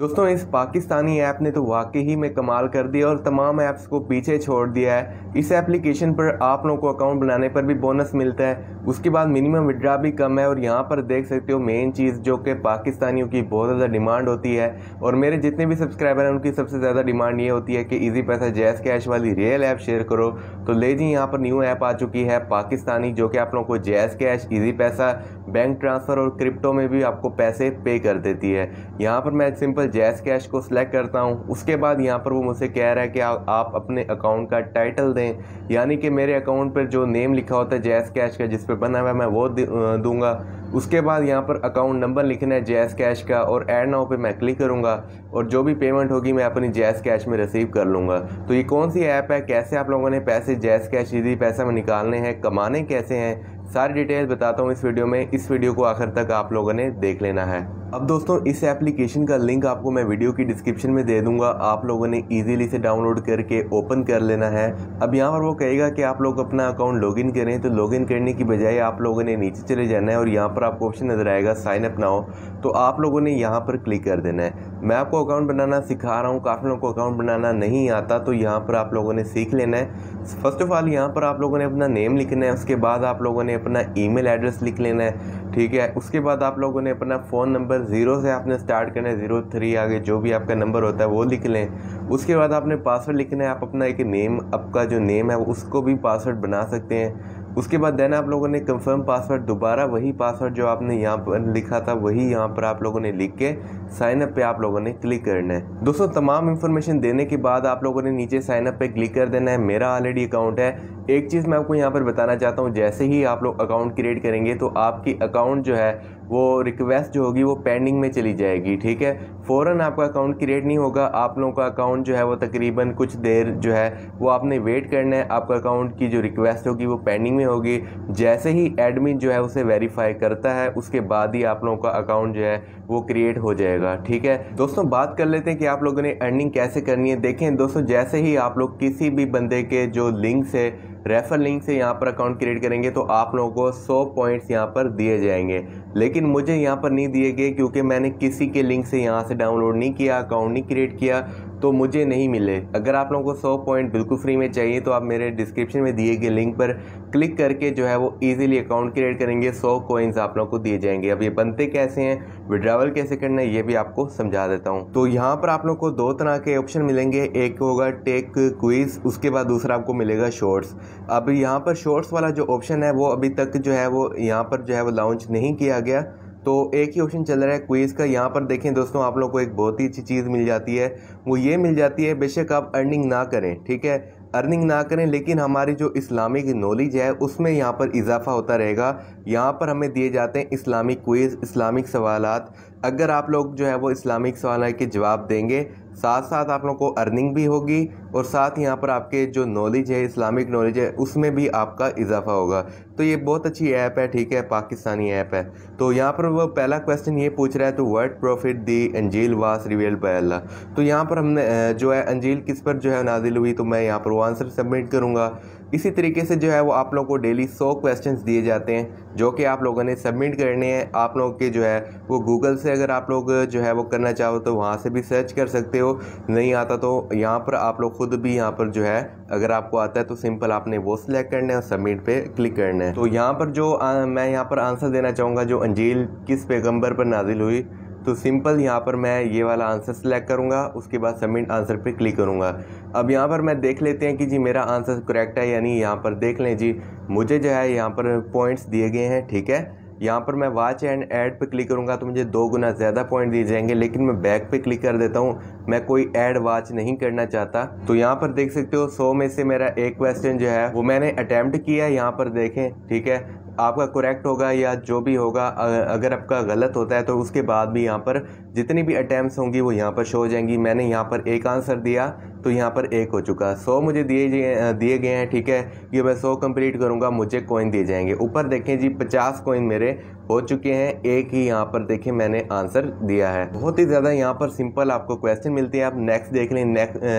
दोस्तों, इस पाकिस्तानी ऐप ने तो वाकई ही में कमाल कर दिया और तमाम ऐप्स को पीछे छोड़ दिया है। इस एप्लीकेशन पर आप लोगों को अकाउंट बनाने पर भी बोनस मिलता है। उसके बाद मिनिमम विड्रा भी कम है और यहाँ पर देख सकते हो मेन चीज़ जो कि पाकिस्तानियों की बहुत ज़्यादा डिमांड होती है। और मेरे जितने भी सब्सक्राइबर हैं, उनकी सबसे ज़्यादा डिमांड ये होती है कि ईजी पैसा जैस कैश वाली रियल ऐप शेयर करो। तो ले जी, यहाँ पर न्यू ऐप आ चुकी है, पाकिस्तानी, जो कि आप लोगों को जैस कैश ईजी पैसा बैंक ट्रांसफ़र और क्रिप्टो में भी आपको पैसे पे कर देती है। यहाँ पर मैं सिंपल जैस कैश को सिलेक्ट करता हूँ। उसके बाद यहाँ पर वो मुझसे कह रहा है कि आ, आप अपने अकाउंट का टाइटल दें। यानी कि मेरे अकाउंट पर जो नेम लिखा होता है जैस कैश का जिस पर बना हुआ है मैं वो दूँगा। उसके बाद यहाँ पर अकाउंट नंबर लिखना है जैस कैश का और एड नाउ पे मैं क्लिक करूँगा और जो भी पेमेंट होगी मैं अपनी जैस कैश में रिसीव कर लूँगा। तो ये कौन सी ऐप है? कैसे आप लोगों ने पैसे जैस कैश इजी पैसा में निकालने हैं? कमाने कैसे हैं? सारी डिटेल्स बताता हूँ इस वीडियो में। इस वीडियो को आखिर तक आप लोगों ने देख लेना है। अब दोस्तों, इस एप्लीकेशन का लिंक आपको मैं वीडियो की डिस्क्रिप्शन में दे दूँगा। आप लोगों ने इजीली से डाउनलोड करके ओपन कर लेना है। अब यहाँ पर वो कहेगा कि आप लोग अपना अकाउंट लॉगिन करें तो लॉगिन करने की बजाय आप लोगों ने नीचे चले जाना है और यहाँ पर आपको ऑप्शन नज़र आएगा साइन अप नाउ तो आप लोगों ने यहाँ पर क्लिक कर देना है। मैं आपको अकाउंट बनाना सिखा रहा हूँ, काफ़ी लोगों को अकाउंट बनाना नहीं आता तो यहाँ पर आप लोगों ने सीख लेना है। फ़र्स्ट ऑफ़ ऑल यहाँ पर आप लोगों ने अपना नेम लिखना है, उसके बाद आप लोगों ने अपना ईमेल एड्रेस लिख लेना है, ठीक है? उसके बाद आप लोगों ने अपना फ़ोन नंबर ज़ीरो से आपने स्टार्ट करना है, ज़ीरो, थ्री, आगे जो भी आपका नंबर होता है, वो लिख लें। उसके बाद आपने पासवर्ड लिखना है, आप अपना एक नेम, आपका जो नेम है, उसको भी पासवर्ड बना सकते हैं। उसके बाद देन आप लोगों ने कंफर्म पासवर्ड दोबारा वही पासवर्ड जो आपने यहाँ पर लिखा था, वही यहाँ पर आप लोगों ने लिख के साइन अप पे आप लोगों ने क्लिक करना है। दोस्तों, तमाम इन्फॉर्मेशन देने के बाद आप लोगों ने नीचे साइन अप पे क्लिक कर देना है। मेरा ऑलरेडी अकाउंट है। एक चीज़ मैं आपको यहाँ पर बताना चाहता हूँ, जैसे ही आप लोग अकाउंट क्रिएट करेंगे तो आपकी अकाउंट जो है वो रिक्वेस्ट जो होगी वो पेंडिंग में चली जाएगी, ठीक है? फ़ौरन आपका अकाउंट क्रिएट नहीं होगा। आप लोगों का अकाउंट जो है वो तकरीबन कुछ देर जो है वो आपने वेट करना है। आपका अकाउंट की जो रिक्वेस्ट होगी वो पेंडिंग में होगी। जैसे ही एडमिन जो है उसे वेरीफाई करता है, उसके बाद ही आप लोगों का अकाउंट जो है वो क्रिएट हो जाएगा, ठीक है? दोस्तों, बात कर लेते हैं कि आप लोगों ने अर्निंग कैसे करनी है। देखें, दोस्तों, जैसे ही आप लोग किसी भी बंदे के जो लिंक से रेफर लिंक से यहाँ पर अकाउंट क्रिएट करेंगे तो आप लोगों को 100 पॉइंट्स यहाँ पर दिए जाएँगे। लेकिन मुझे यहाँ पर नहीं दिए गए क्योंकि मैंने किसी के लिंक से यहाँ से डाउनलोड नहीं किया अकाउंट नहीं क्रिएट किया। तो मुझे नहीं मिले। अगर आप लोगों को 100 पॉइंट बिल्कुल फ्री में चाहिए तो आप मेरे डिस्क्रिप्शन में दिए गए लिंक पर क्लिक करके जो है वो इजीली अकाउंट क्रिएट करेंगे। 100 कोइंस आप लोगों को दिए जाएँगे। अब ये बनते कैसे हैं? विड्रावल कैसे करना है, ये भी आपको समझा देता हूँ। तो यहाँ पर आप लोग को दो तरह के ऑप्शन मिलेंगे। एक होगा टेक क्विज उसके बाद दूसरा आपको मिलेगा शॉर्ट्स अब यहाँ पर शॉर्ट्स वाला जो ऑप्शन है, वो अभी तक जो है वो यहाँ पर जो है वो लॉन्च नहीं किया गया। तो एक ही ऑप्शन चल रहा है क्विज़ का। यहाँ पर देखें दोस्तों, आप लोग को एक बहुत ही अच्छी चीज़ मिल जाती है। वो ये मिल जाती है, बेशक आप अर्निंग ना करें, ठीक है? अर्निंग ना करें, लेकिन हमारी जो इस्लामिक नॉलेज है, उसमें यहाँ पर इजाफा होता रहेगा। यहाँ पर हमें दिए जाते हैं इस्लामिक क्वीज़ इस्लामिक सवालात। अगर आप लोग जो है वो इस्लामिक सवाल के जवाब देंगे साथ साथ आप लोग को अर्निंग भी होगी और साथ यहाँ पर आपके जो नॉलेज है इस्लामिक नॉलेज है, उसमें भी आपका इजाफा होगा। तो ये बहुत अच्छी ऐप है, ठीक है? पाकिस्तानी ऐप है। तो यहाँ पर वो पहला क्वेश्चन ये पूछ रहा है तो वर्ड प्रॉफिट दी अंजील वास रिवेल अल्लाह तो यहाँ पर हमने जो है अंजील किस पर जो है नाजिल हुई तो मैं यहाँ पर वो आंसर सबमिट करूँगा। इसी तरीके से जो है वो आप लोगों को डेली सौ क्वेश्चन दिए जाते हैं जो कि आप लोगों ने सबमिट करने हैं। आप लोगों के जो है वो गूगल से अगर आप लोग जो है वो करना चाहो तो वहाँ से भी सर्च कर सकते हो। नहीं आता तो यहाँ पर आप लोग खुद भी यहाँ पर जो है अगर आपको आता है तो सिंपल आपने वो सिलेक्ट करना है और सबमिट पे क्लिक करना है। तो यहाँ पर जो आ, मैं यहाँ पर आंसर देना चाहूँगा जो अंजील किस पैगंबर पर नाजिल हुई तो सिंपल यहाँ पर मैं ये वाला आंसर सेलेक्ट करूँगा, उसके बाद सबमिट आंसर पे क्लिक करूँगा। अब यहाँ पर मैं देख लेते हैं कि जी मेरा आंसर करेक्ट है यानी यहाँ पर देख लें जी, मुझे जो है यहाँ पर पॉइंट्स दिए गए हैं, ठीक है? यहाँ पर मैं वाच एंड ऐड पे क्लिक करूँगा तो मुझे दो गुना ज़्यादा पॉइंट दिए जाएँगे, लेकिन मैं बैक पे क्लिक कर देता हूँ। मैं कोई एड वाच नहीं करना चाहता। तो यहाँ पर देख सकते हो, सौ में से मेरा एक क्वेश्चन जो है, वो मैंने अटैम्प्ट किया है यहाँ पर देखें, ठीक है? आपका करेक्ट होगा या जो भी होगा अगर आपका गलत होता है तो उसके बाद भी यहाँ पर जितनी भी अटैम्प्ट होंगी वो यहाँ पर शो हो जाएँगी। मैंने यहाँ पर एक आंसर दिया तो यहाँ पर एक हो चुका। सौ मुझे दिए दिए गए हैं, ठीक है? ये मैं सौ कंप्लीट करूँगा, मुझे कॉइन दिए जाएँगे। ऊपर देखें जी, पचास कॉइन मेरे हो चुके हैं, एक ही यहाँ पर देखें मैंने आंसर दिया है। बहुत ही ज़्यादा यहाँ पर सिंपल आपको क्वेश्चन मिलते हैं, आप नेक्स्ट देख लें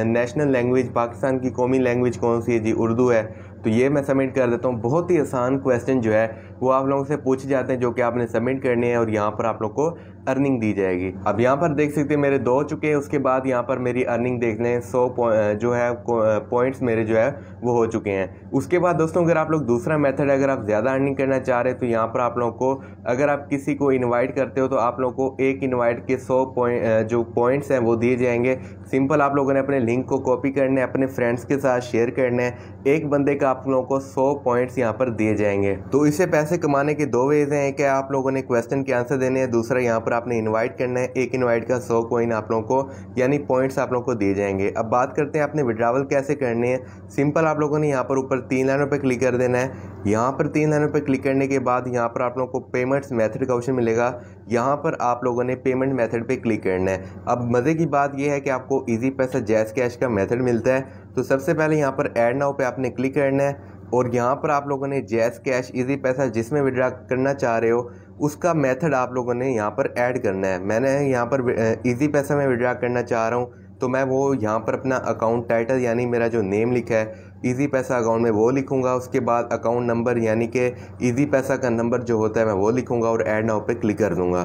नेशनल लैंग्वेज पाकिस्तान की कौमी लैंग्वेज कौन सी है? जी, उर्दू है। तो ये मैं सबमिट कर देता हूँ। बहुत ही आसान क्वेश्चन जो है, वो आप लोगों से पूछे जाते हैं, जो कि आपने सबमिट करने हैं और यहाँ पर आप लोग को अर्निंग दी जाएगी। अब यहाँ पर देख सकते हैं, मेरे दो चुके हैं, उसके बाद यहाँ पर मेरी अर्निंग देख लें सौ जो है पॉइंट्स मेरे जो है, वो हो चुके हैं। उसके बाद दोस्तों, अगर आप लोग दूसरा मेथड अगर आप ज़्यादा अर्निंग करना चाह रहे हैं तो यहाँ पर आप लोगों को, अगर आप किसी को इनवाइट करते हो तो आप लोगों को एक इनवाइट के सौ पॉइंट जो पॉइंट्स हैं, वो दिए जाएँगे। सिंपल आप लोगों ने अपने लिंक को कॉपी करने, अपने फ्रेंड्स के साथ शेयर करने, एक बंदे का आप लोगों को सौ पॉइंट्स यहाँ पर दिए जाएँगे। तो इसे पैसे कमाने के दो वेज हैं कि आप लोगों ने क्वेश्चन के आंसर देने हैं, दूसरा यहाँ पर आपने इन्वाइट करना है, एक इन्वाइट का सौ कोइन आप लोगों को, यानी पॉइंट्स आप लोगों को दिए जाएँगे। अब बात करते हैं आपने विड्रावल कैसे करने हैं। सिंपल आप लोगों ने यहाँ पर ऊपर तीन लाइनों पर क्लिक कर देना है। यहाँ पर तीन लाइनों पर क्लिक करने के बाद यहाँ पर आप लोगों को पेमेंट्स मेथड का ऑप्शन मिलेगा। यहाँ पर आप लोगों ने पेमेंट मेथड पे क्लिक करना है। अब मज़े की बात यह है कि आपको इजी पैसा जैस कैश का मेथड मिलता है। तो सबसे पहले यहाँ पर ऐड नाउ पे आपने क्लिक करना है। और यहाँ पर आप लोगों ने जैस कैश इजी पैसा जिसमें विड्रा करना चाह रहे हो उसका मेथड आप लोगों ने यहाँ पर ऐड करना है। मैंने यहाँ पर इजी पैसा में विड्रा करना चाह रहा हूँ तो मैं वो यहाँ पर अपना अकाउंट टाइटल यानी मेरा जो नेम लिखा है इजी पैसा अकाउंट में वो लिखूँगा। उसके बाद अकाउंट नंबर यानी कि इजी पैसा का नंबर जो होता है मैं वो लिखूँगा और ऐड नाउ पे क्लिक कर दूँगा।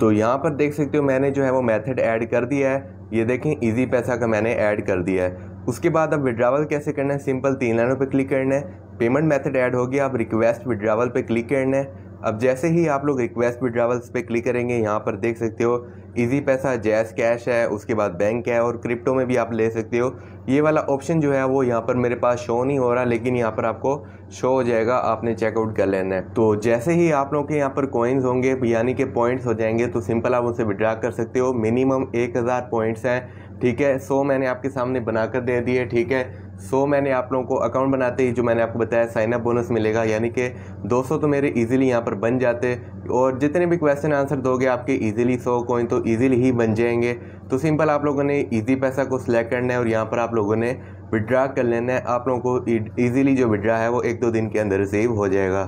तो यहाँ पर देख सकते हो मैंने जो है वो मेथड ऐड कर दिया है। ये देखें इजी पैसा का मैंने ऐड कर दिया है। उसके बाद अब विड्रावल कैसे करना है? सिंपल तीन लाइनों पर क्लिक करना है। पेमेंट मेथड ऐड हो गया अब रिक्वेस्ट विड्रावल पे क्लिक करना है। अब जैसे ही आप लोग रिक्वेस्ट विड्रावल्स पे क्लिक करेंगे, यहाँ पर देख सकते हो इजी पैसा जैस कैश है, उसके बाद बैंक है और क्रिप्टो में भी आप ले सकते हो। ये वाला ऑप्शन जो है वो यहाँ पर मेरे पास शो नहीं हो रहा, लेकिन यहाँ पर आपको शो हो जाएगा, आपने चेकआउट कर लेना है। तो जैसे ही आप लोगों के यहाँ पर कॉइन्स होंगे, यानी कि पॉइंट्स हो जाएँगे तो सिंपल आप उनसे विड्रा कर सकते हो। मिनिमम एक हज़ार पॉइंट्स हैं, ठीक है? सो मैंने आपके सामने बनाकर दे दिए, ठीक है? सो so, मैंने आप लोगों को अकाउंट बनाते ही जो मैंने आपको बताया साइनअप बोनस मिलेगा। यानी कि 200 तो मेरे इजीली यहाँ पर बन जाते। और जितने भी क्वेश्चन आंसर दोगे आपके इजीली 100 कोइन तो इजीली ही बन जाएँगे। तो सिंपल आप लोगों ने इजी पैसा को सिलेक्ट करना है और यहाँ पर आप लोगों ने विड्रा कर लेना है। आप लोगों को ईजिली जो विड्रा है वो एक दो दिन के अंदर रिसीव हो जाएगा।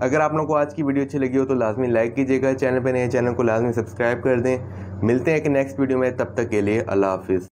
अगर आप लोगों को आज की वीडियो अच्छी लगी हो तो लाजमी लाइक कीजिएगा। चैनल पर नए चैनल को लाजमी सब्सक्राइब कर दें। मिलते हैं एक नेक्स्ट वीडियो में। तब तक के लिए अल्लाह हाफिज़।